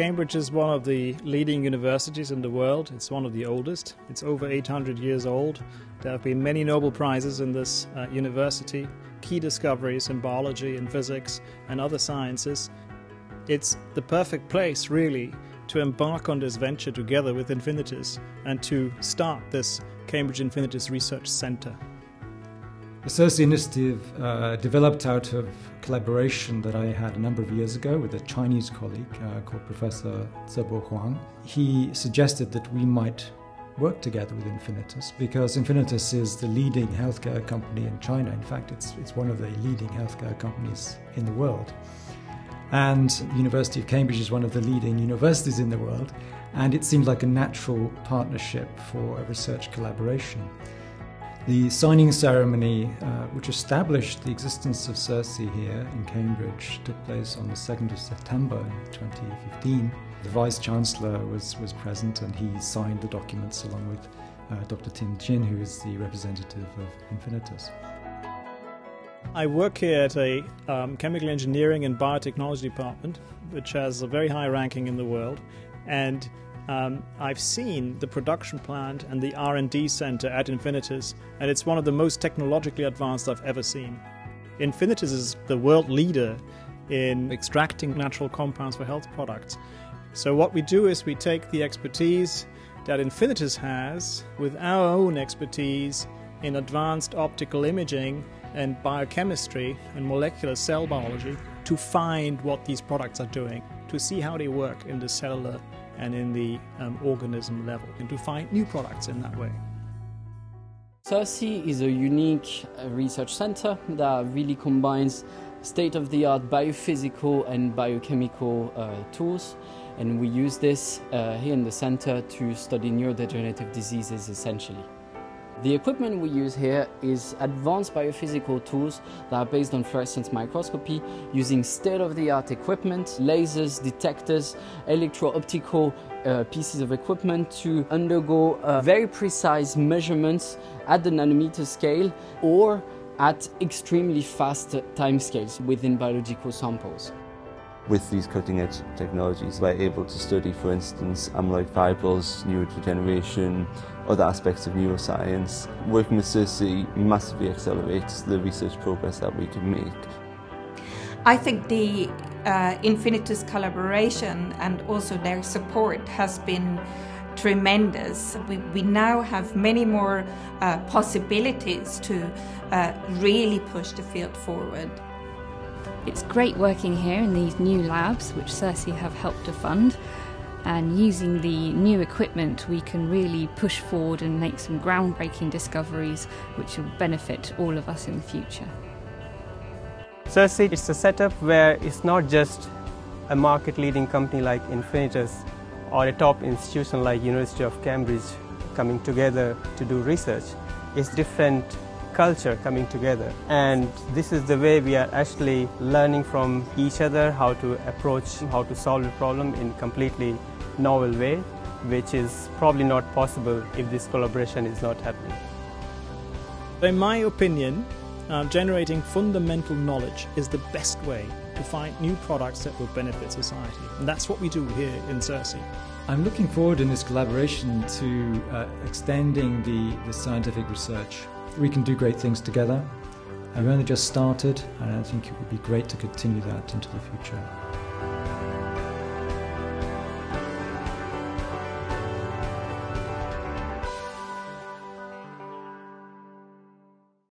Cambridge is one of the leading universities in the world. It's one of the oldest. It's over 800 years old. There have been many Nobel Prizes in this uh, university, key discoveries in biology and physics and other sciences. It's the perfect place, really, to embark on this venture together with Infinitus and to start this Cambridge Infinitus Research Centre. The CIRCE initiative uh, developed out of collaboration that I had a number of years ago with a Chinese colleague uh, called Professor Zebo Huang. He suggested that we might work together with Infinitus because Infinitus is the leading healthcare company in China. In fact, it's, it's one of the leading healthcare companies in the world. And the University of Cambridge is one of the leading universities in the world. And it seemed like a natural partnership for a research collaboration. The signing ceremony, uh, which established the existence of CIRCE here in Cambridge, took place on the 2nd of September 2015. The Vice Chancellor was, was present and he signed the documents along with uh, Dr. Tim Chin, who is the representative of Infinitus. I work here at a um, chemical engineering and biotechnology department, which has a very high ranking in the world, and um, I've seen the production plant and the R&D center at Infinitus, and it's one of the most technologically advanced I've ever seen. Infinitus is the world leader in extracting natural compounds for health products. So what we do is we take the expertise that Infinitus has with our own expertise in advanced optical imaging and biochemistry and molecular cell biology to find what these products are doing, to see how they work in the cellular and in the um, organism level, and to find new products in that way. CIRCE is a unique uh, research center that really combines state of the art biophysical and biochemical uh, tools. And we use this uh, here in the center to study neurodegenerative diseases essentially. The equipment we use here is advanced biophysical tools that are based on fluorescence microscopy using state-of-the-art equipment, lasers, detectors, electro-optical uh, pieces of equipment to undergo uh, very precise measurements at the nanometer scale or at extremely fast time scales within biological samples. With these cutting edge technologies, we're able to study, for instance, amyloid fibrils, neurodegeneration, other aspects of neuroscience. Working with CIRCE massively accelerates the research progress that we can make. I think the uh, Infinitus collaboration and also their support has been tremendous. We, we now have many more uh, possibilities to uh, really push the field forward. It's great working here in these new labs, which CIRCE have helped to fund. And using the new equipment, we can really push forward and make some groundbreaking discoveries which will benefit all of us in the future. CIRCE, it's a setup where it's not just a market leading company like Infinitus or a top institution like University of Cambridge coming together to do research. It's different culture coming together. And this is the way we are actually learning from each other how to approach, how to solve a problem in completely novel way, which is probably not possible if this collaboration is not happening. In my opinion, uh, generating fundamental knowledge is the best way to find new products that will benefit society. And that's what we do here in CIRCE. I'm looking forward in this collaboration to uh, extending the, the scientific research we can do great things together. I've only just started, and I think it would be great to continue that into the future.